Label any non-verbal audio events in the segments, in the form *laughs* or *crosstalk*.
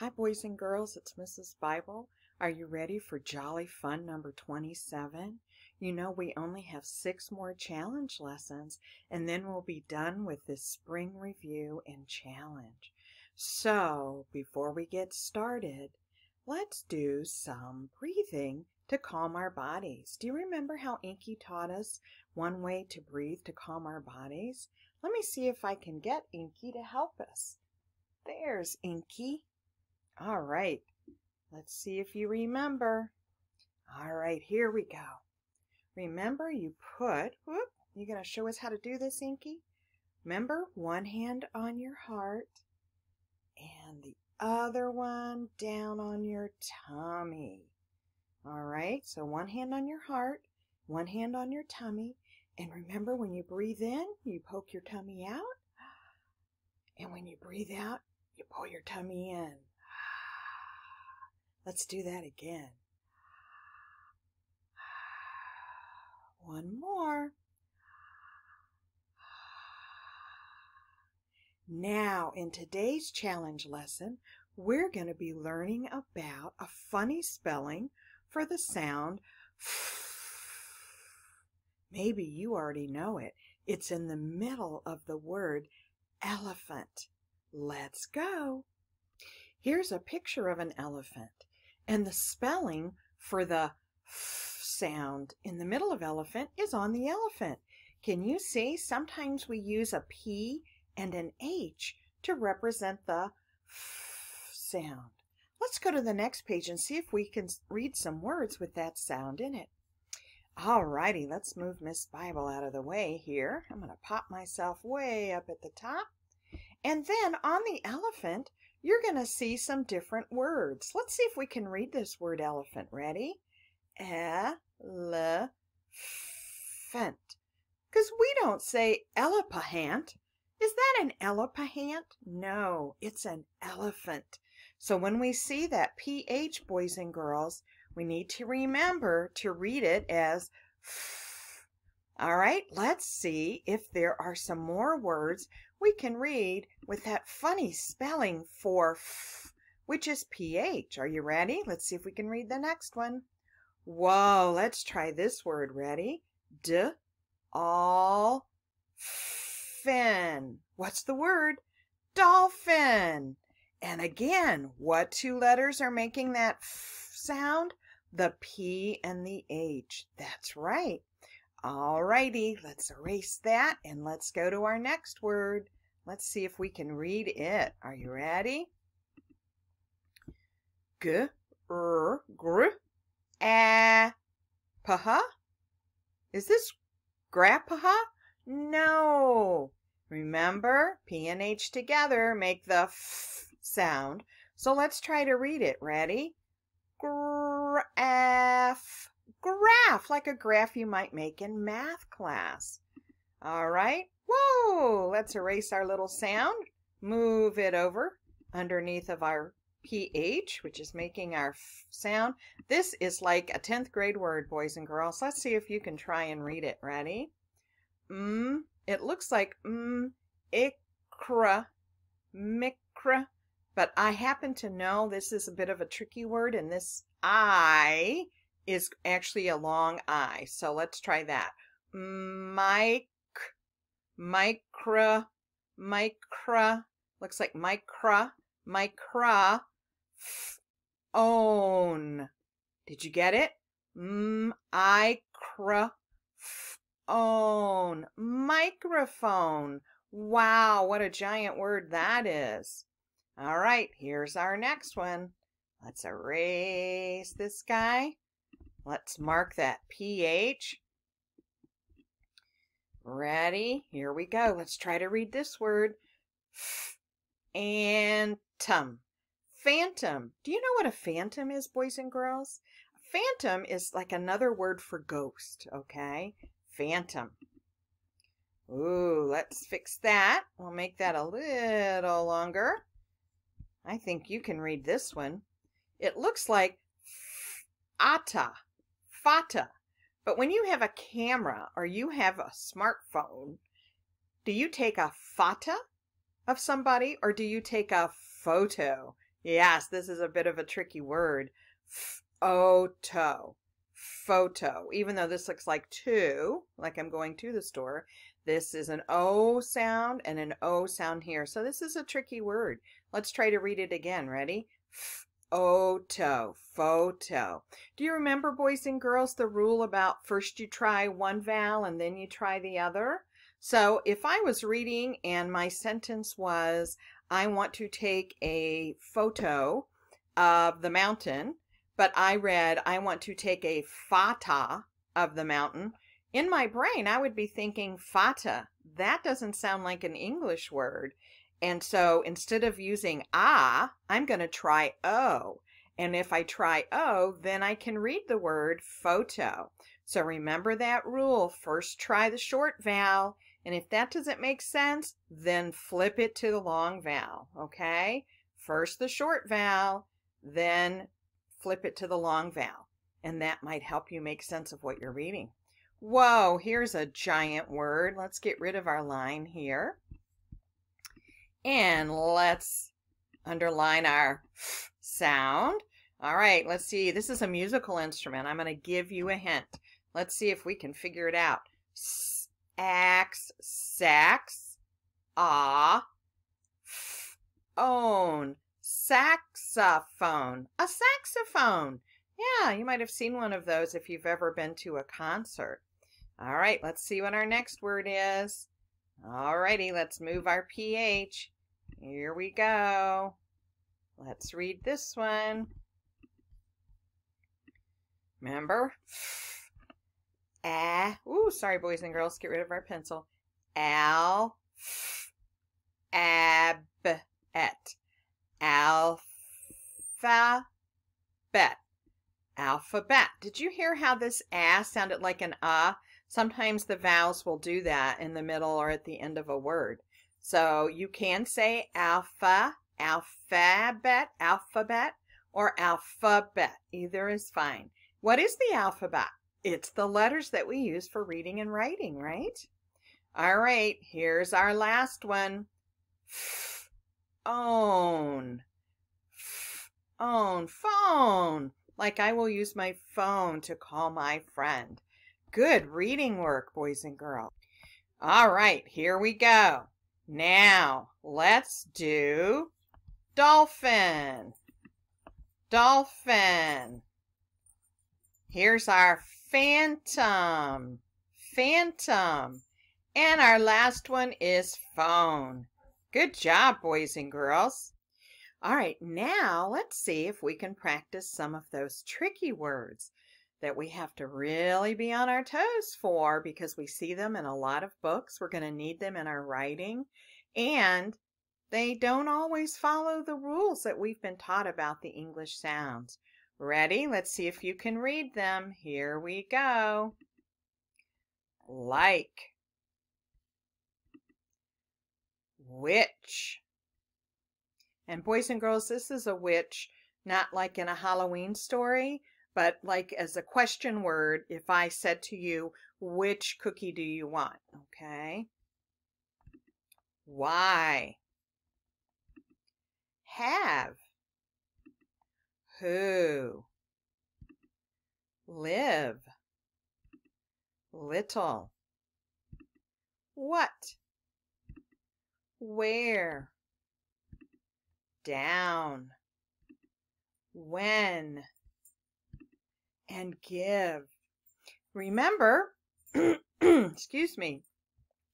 Hi, boys and girls, it's Mrs. Bible. Are you ready for Jolly Fun number 27? You know, we only have six more challenge lessons, and then we'll be done with this spring review and challenge. So, before we get started, let's do some breathing to calm our bodies. Do you remember how Inky taught us one way to breathe to calm our bodies? Let me see if I can get Inky to help us. There's Inky. All right, let's see if you remember. All right, here we go. Remember you put, whoop, you going to show us how to do this, Inky? Remember, one hand on your heart and the other one down on your tummy. All right, so one hand on your heart, one hand on your tummy. And remember, when you breathe in, you poke your tummy out. And when you breathe out, you pull your tummy in. Let's do that again. One more. Now, in today's challenge lesson, we're going to be learning about a funny spelling for the sound *sniffs* Maybe you already know it. It's in the middle of the word elephant. Let's go. Here's a picture of an elephant. And the spelling for the f sound in the middle of elephant is on the elephant. Can you see? Sometimes we use a P and an H to represent the f sound. Let's go to the next page and see if we can read some words with that sound in it. Alrighty, let's move Miss Bible out of the way here. I'm going to pop myself way up at the top. And then on the elephant, you're going to see some different words. Let's see if we can read this word elephant. Ready? Elephant. Because we don't say elapahant. Is that an elapahant? No, it's an elephant. So when we see that PH, boys and girls, we need to remember to read it as all right, let's see if there are some more words we can read with that funny spelling for f, which is ph. Are you ready? Let's see if we can read the next one. Whoa, let's try this word. Ready? D, all, fin. What's the word? Dolphin. And again, what two letters are making that f sound? The P and the H. That's right. All righty, let's erase that and let's go to our next word. Let's see if we can read it. Are you ready? G, r, gr, a, paha? Is this grandpa? No. Remember, P and H together make the f sound. So let's try to read it. Ready? Graph graph, like a graph you might make in math class. All right, whoa, let's erase our little sound, move it over underneath of our PH, which is making our sound. This is like a 10th grade word, boys and girls. Let's see if you can try and read it. Ready? Mm, it looks like mm, ikra, mikra, but I happen to know this is a bit of a tricky word, and this I is actually a long I. So let's try that. Mic, micra, micra, looks like micra, micra, own. Did you get it? M I cra own microphone. Wow, what a giant word that is. All right, here's our next one. Let's erase this guy. Let's mark that pH. Ready? Here we go. Let's try to read this word. Phantom. Phantom. Do you know what a phantom is, boys and girls? Phantom is like another word for ghost, okay? Phantom. Ooh, let's fix that. We'll make that a little longer. I think you can read this one. It looks like ata fata. But when you have a camera or you have a smartphone, do you take a fata of somebody or do you take a photo? Yes, this is a bit of a tricky word. Photo. Photo. Even though this looks like two, like I'm going to the store, this is an O sound and an O sound here. So this is a tricky word. Let's try to read it again. Ready? Photo. Photo. Do you remember, boys and girls, the rule about first you try one vowel and then you try the other? So if I was reading and my sentence was, I want to take a photo of the mountain, but I read, I want to take a fata of the mountain. In my brain, I would be thinking fata. That doesn't sound like an English word. And so instead of using ah, I'm going to try o. And if I try o, then I can read the word photo. So remember that rule. First try the short vowel and if that doesn't make sense, then flip it to the long vowel, okay? First the short vowel, then flip it to the long vowel. And that might help you make sense of what you're reading. Whoa, here's a giant word. Let's get rid of our line here. And let's underline our sound. All right, let's see. This is a musical instrument. I'm going to give you a hint. Let's see if we can figure it out ax, sax, ah, own, saxophone, a saxophone. Yeah, you might have seen one of those if you've ever been to a concert. All right, let's see what our next word is. All righty, let's move our PH. Here we go. Let's read this one. Remember? Ah, ooh, sorry, boys and girls, get rid of our pencil. Al, ab, et, alpha, bet, alphabet. Did you hear how this ah sounded like an ah? Sometimes the vowels will do that in the middle or at the end of a word. So you can say alpha, alphabet, alphabet, or alphabet. Either is fine. What is the alphabet? It's the letters that we use for reading and writing, right? All right, here's our last one. Own. Own. Phone. Like I will use my phone to call my friend. Good reading work, boys and girls. All right, here we go. Now, let's do dolphin. Dolphin. Here's our phantom, phantom. And our last one is phone. Good job, boys and girls. All right, now let's see if we can practice some of those tricky words that we have to really be on our toes for because we see them in a lot of books. We're going to need them in our writing. And they don't always follow the rules that we've been taught about the English sounds. Ready? Let's see if you can read them. Here we go. Like. Which. And boys and girls, this is a which, not like in a Halloween story, but like as a question word, if I said to you, which cookie do you want? Okay. Why? Have. Who, live, little, what, where, down, when, and give. Remember, *clears throat* excuse me,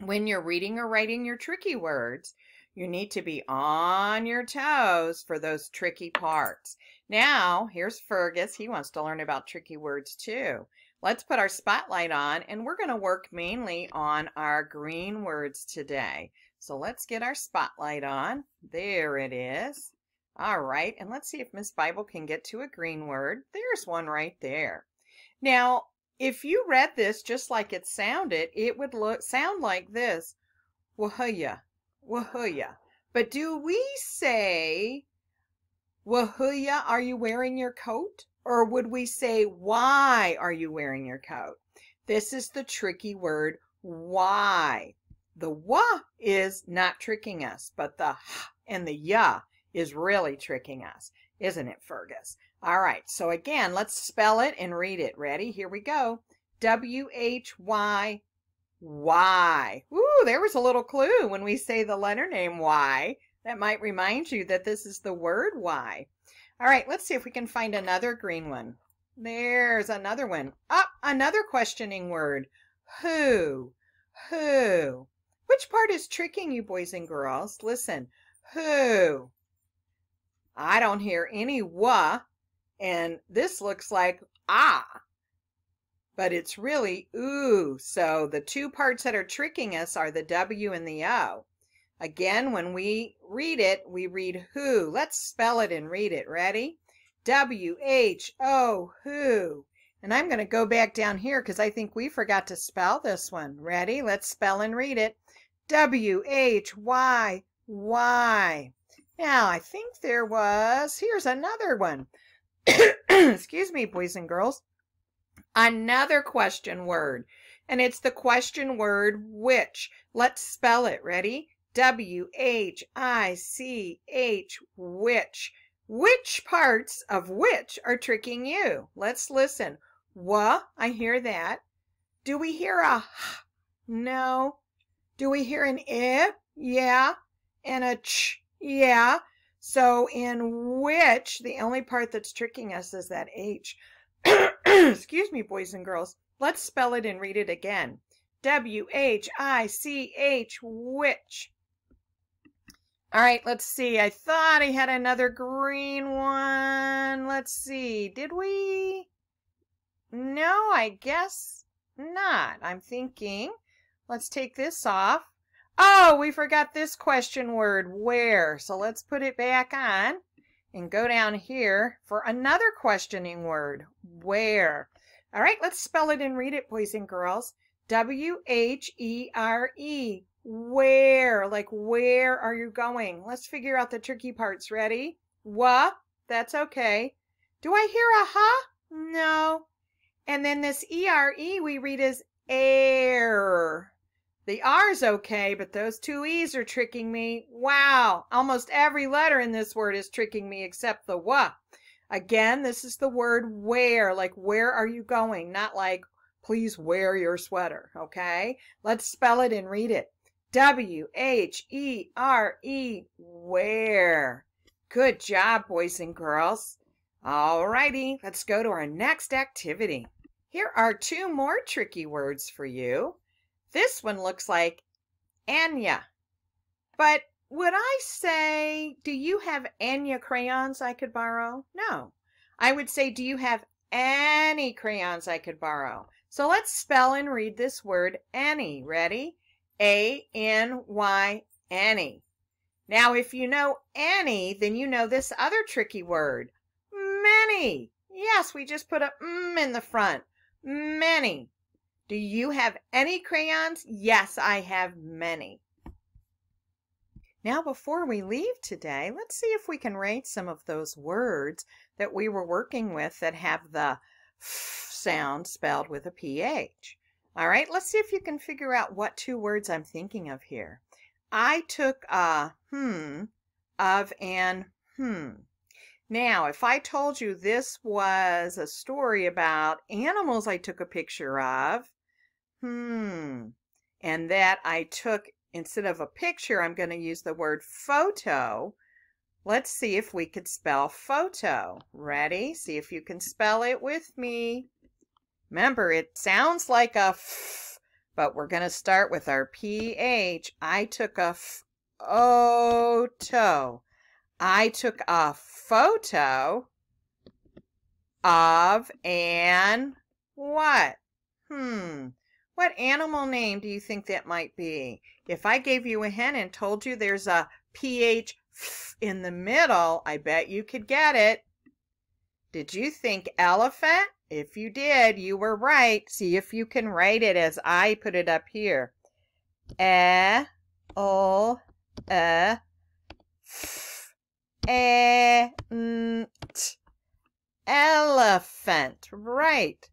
when you're reading or writing your tricky words, you need to be on your toes for those tricky parts. Now, here's Fergus. He wants to learn about tricky words too. Let's put our spotlight on and we're going to work mainly on our green words today. So let's get our spotlight on. There it is. All right, and let's see if Miss Bible can get to a green word. There's one right there. Now, if you read this just like it sounded, it would look sound like this. Wahuya, Wahuya. But do we say, Wahuya, are you wearing your coat? Or would we say, why are you wearing your coat? This is the tricky word, why. The wa is not tricking us, but the h and the ya is really tricking us, isn't it, Fergus? All right, so again, let's spell it and read it. Ready? Here we go. W-H-Y, why. Ooh, there was a little clue when we say the letter name Y. That might remind you that this is the word why. All right, let's see if we can find another green one. There's another one. Up, oh, another questioning word. Who? Who? Which part is tricking you, boys and girls? Listen. Who? I don't hear any wa, and this looks like ah, but it's really ooh. So the two parts that are tricking us are the W and the O. Again, when we read it, we read who. Let's spell it and read it. Ready? W-H-O, who. And I'm going to go back down here because I think we forgot to spell this one. Ready? Let's spell and read it. W-H-Y, why. Now, I think there was, here's another one. *coughs* Excuse me, boys and girls. Another question word. And it's the question word which. Let's spell it. Ready? W H I C H, which. Which parts of which are tricking you? Let's listen. Wha, I hear that. Do we hear a h? No. Do we hear an i? Yeah. And a ch? Yeah. So in which, the only part that's tricking us is that H. *coughs* Excuse me, boys and girls. Let's spell it and read it again. W-H-I-C-H, which. All right, let's see. I thought I had another green one. Let's see. Did we? No, I guess not. I'm thinking. Let's take this off. Oh, we forgot this question word, where. So let's put it back on and go down here for another questioning word, where. All right, let's spell it and read it, boys and girls. W-H-E-R-E, where, like where are you going? Let's figure out the tricky parts. Ready? What? That's okay. Do I hear a ha? No. And then this E-R-E we read as air. The R's okay, but those two E's are tricking me. Wow, almost every letter in this word is tricking me except the wa. Again, this is the word where, like where are you going? Not like please wear your sweater, okay? Let's spell it and read it. W-H-E-R-E, where. Good job, boys and girls. All righty, let's go to our next activity. Here are two more tricky words for you. This one looks like Anya. But would I say, do you have Anya crayons I could borrow? No. I would say, do you have any crayons I could borrow? So let's spell and read this word any. Ready? A-N-Y, any. Now, if you know any, then you know this other tricky word, many. Yes, we just put a m in the front. Many. Do you have any crayons? Yes, I have many. Now, before we leave today, let's see if we can rate some of those words that we were working with that have the f sound spelled with a PH. All right, let's see if you can figure out what two words I'm thinking of here. I took a hmm of an hmm. Now, if I told you this was a story about animals I took a picture of, Hmm. And that I took, instead of a picture, I'm going to use the word photo. Let's see if we could spell photo. Ready? See if you can spell it with me. Remember, it sounds like a f, but we're going to start with our PH. I took a photo. I took a photo of an what? Hmm. What animal name do you think that might be? If I gave you a hen and told you there's a PH *laughs* in the middle, I bet you could get it. Did you think elephant? If you did, you were right. See if you can write it as I put it up here. E, O, E, F, E, N, T. Elephant. Right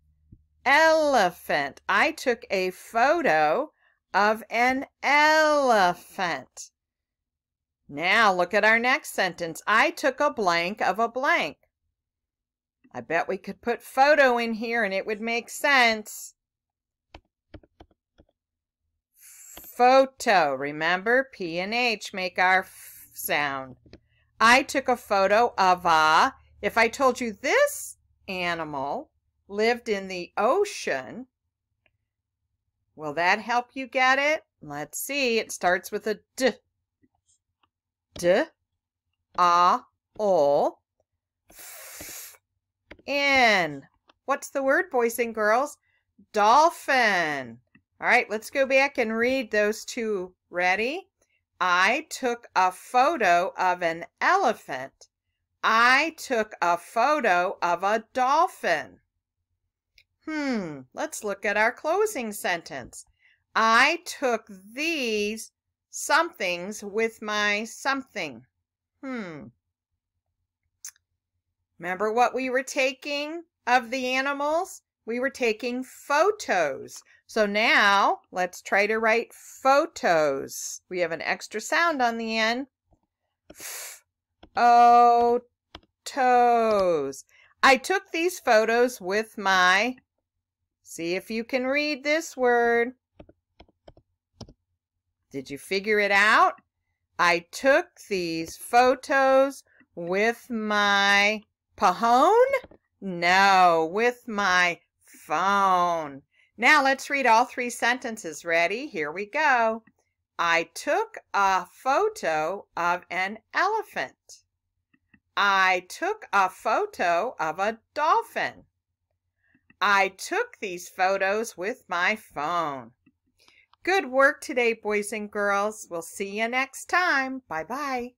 elephant. I took a photo of an elephant. Now look at our next sentence. I took a blank of a blank. I bet we could put photo in here and it would make sense. Photo. Remember, P and H make our sound. I took a photo of a, if I told you this animal lived in the ocean, will that help you get it? Let's see. It starts with a D. D, ah, A, O, F, N. What's the word, boys and girls? Dolphin. All right, let's go back and read those two. Ready? I took a photo of an elephant. I took a photo of a dolphin. Hmm, let's look at our closing sentence. I took these somethings with my something. Hmm. Remember what we were taking of the animals? We were taking photos. So now let's try to write photos. We have an extra sound on the end. F o toes. I took these photos with my, see if you can read this word. Did you figure it out? I took these photos with my pahone? No, with my phone. Now let's read all three sentences. Ready? Here we go. I took a photo of an elephant. I took a photo of a dolphin. I took these photos with my phone. Good work today, boys and girls. We'll see you next time. Bye-bye.